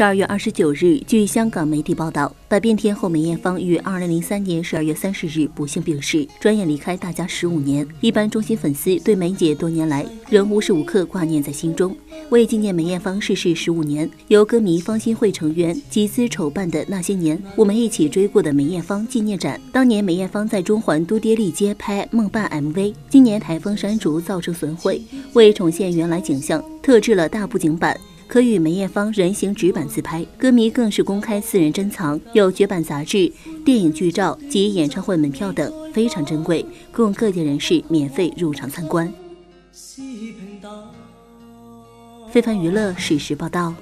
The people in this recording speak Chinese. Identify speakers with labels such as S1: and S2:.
S1: 十二月二十九日，据香港媒体报道，百变天后梅艳芳于二零零三年十二月三十日不幸病逝，转眼离开大家十五年。一般忠心粉丝对梅姐多年来仍无时无刻挂念在心中。为纪念梅艳芳逝世十五年，由歌迷方心会成员集资筹办的那些年我们一起追过的梅艳芳纪念展。当年梅艳芳在中环都爹利街拍《梦伴》MV，今年台风山竹造成损毁，为重现原来景象，特制了大布景板。可与梅艳芳人形纸板自拍，歌迷更是公开私人珍藏，有绝版杂志、电影剧照及演唱会门票等，非常珍贵，供各界人士免费入场参观。非凡娱乐实时报道。